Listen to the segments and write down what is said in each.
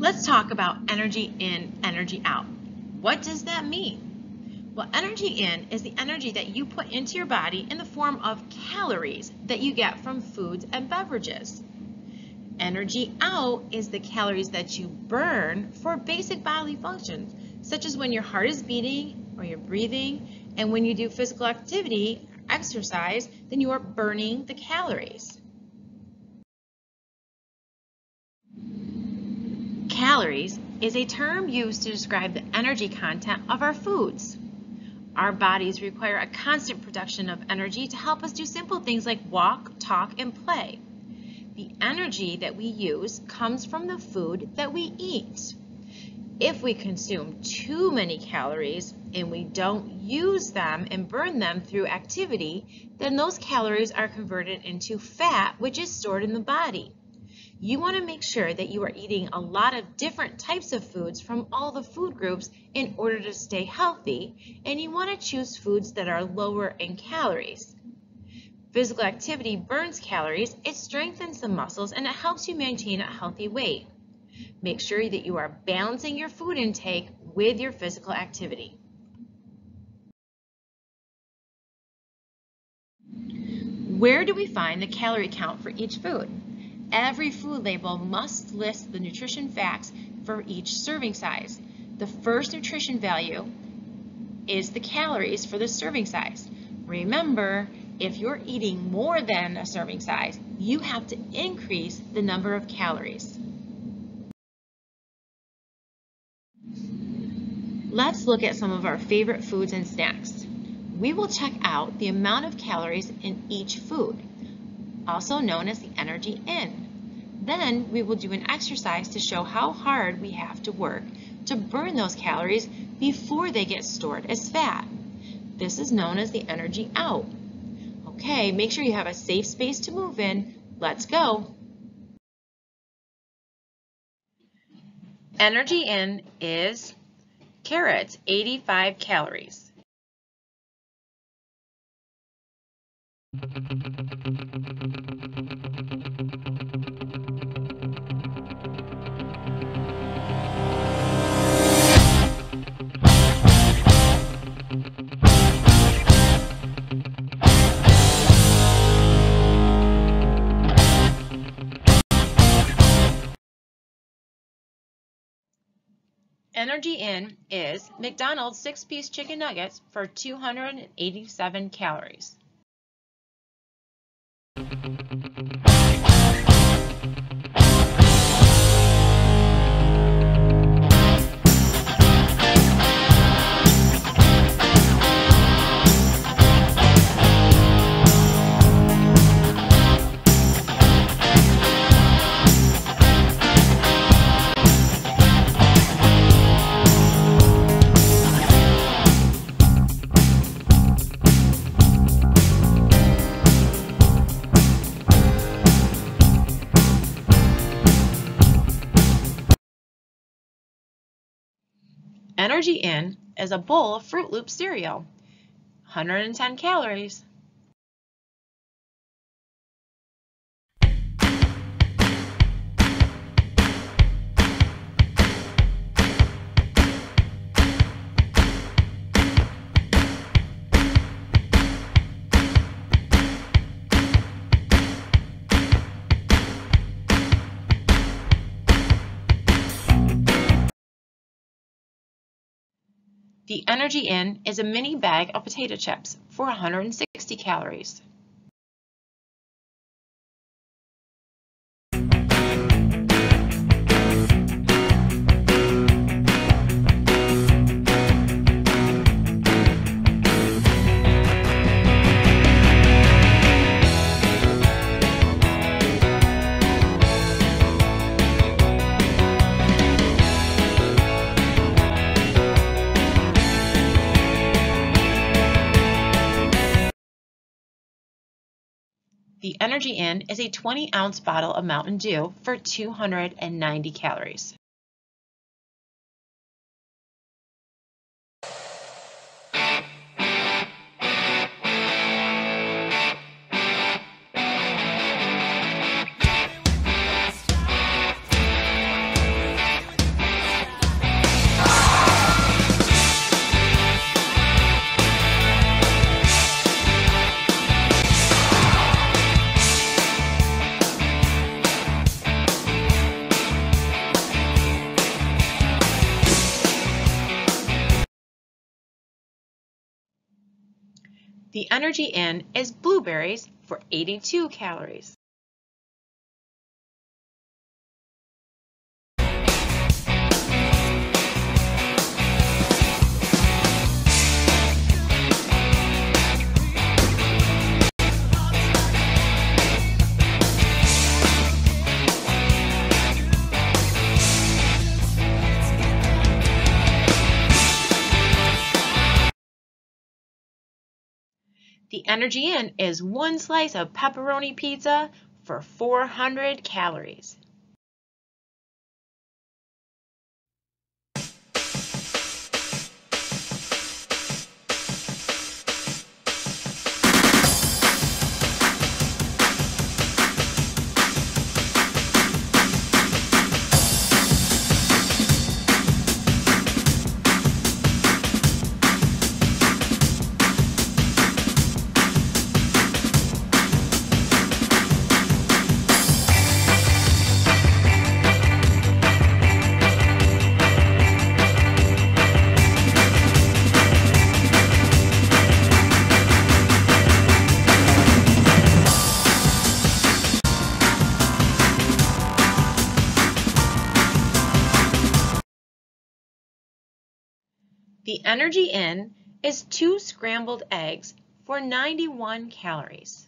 Let's talk about energy in, energy out. What does that mean? Well, energy in is the energy that you put into your body in the form of calories that you get from foods and beverages. Energy out is the calories that you burn for basic bodily functions, such as when your heart is beating or you're breathing, and when you do physical activity, exercise, then you are burning the calories. Calories is a term used to describe the energy content of our foods. Our bodies require a constant production of energy to help us do simple things like walk, talk, and play. The energy that we use comes from the food that we eat. If we consume too many calories and we don't use them and burn them through activity, then those calories are converted into fat, which is stored in the body. You want to make sure that you are eating a lot of different types of foods from all the food groups in order to stay healthy, and you want to choose foods that are lower in calories. Physical activity burns calories, it strengthens the muscles, and it helps you maintain a healthy weight. Make sure that you are balancing your food intake with your physical activity. Where do we find the calorie count for each food? Every food label must list the nutrition facts for each serving size. The first nutrition value is the calories for the serving size. Remember, if you're eating more than a serving size, you have to increase the number of calories. Let's look at some of our favorite foods and snacks. We will check out the amount of calories in each food also known as the energy in. Then we will do an exercise to show how hard we have to work to burn those calories before they get stored as fat. This is known as the energy out. Okay, make sure you have a safe space to move in. Let's go. Energy in is carrots, 85 calories. Energy in is McDonald's six-piece chicken nuggets for 287 calories. Energy in is a bowl of Froot Loop cereal, 110 calories. The Energy In is a mini bag of potato chips for 160 calories. The Energy In is a 20 ounce bottle of Mountain Dew for 290 calories. The energy in is blueberries for 82 calories. The energy in is one slice of pepperoni pizza for 400 calories. The energy in is two scrambled eggs for 91 calories.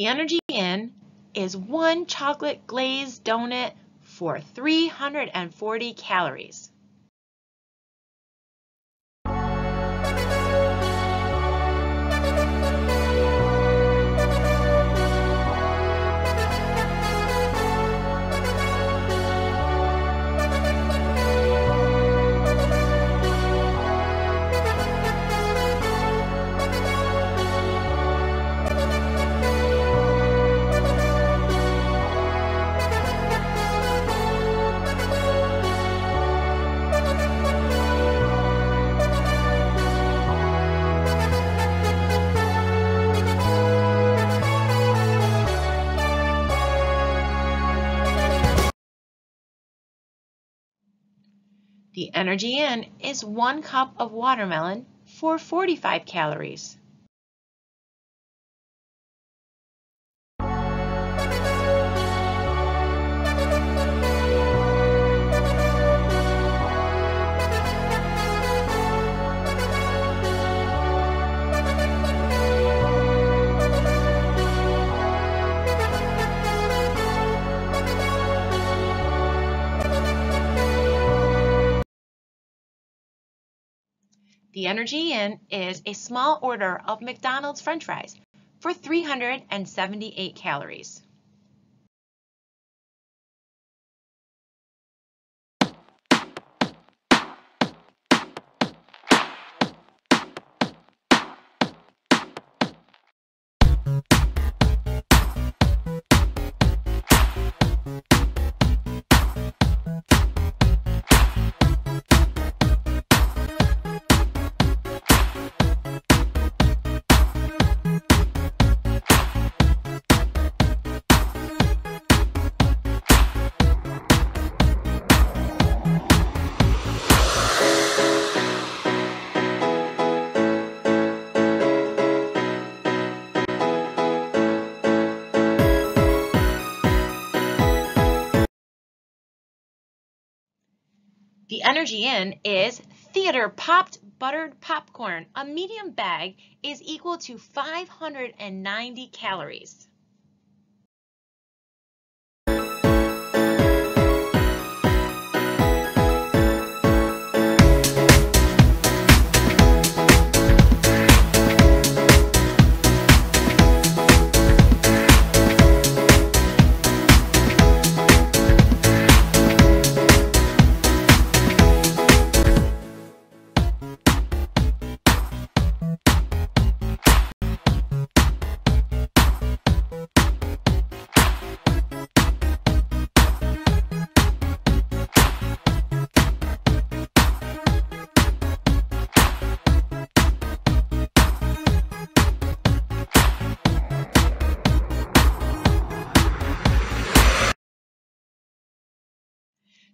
The energy in is one chocolate glazed donut for 340 calories. Energy in is one cup of watermelon for 45 calories. The energy in is a small order of McDonald's french fries for 378 calories. Energy in is theater popped buttered popcorn. A medium bag is equal to 590 calories.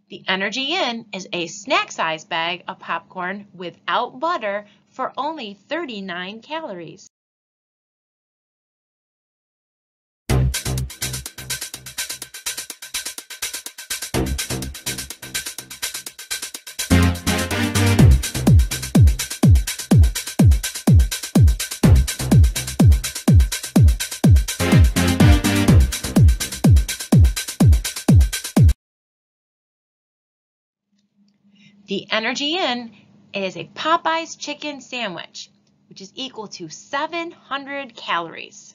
The Energy In is a snack size bag of popcorn without butter for only 39 calories. The Energy In is a Popeyes chicken sandwich, which is equal to 700 calories.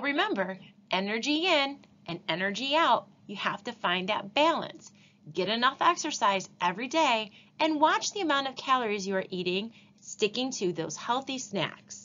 Remember, energy in and energy out, you have to find that balance. Get enough exercise every day and watch the amount of calories you are eating, sticking to those healthy snacks.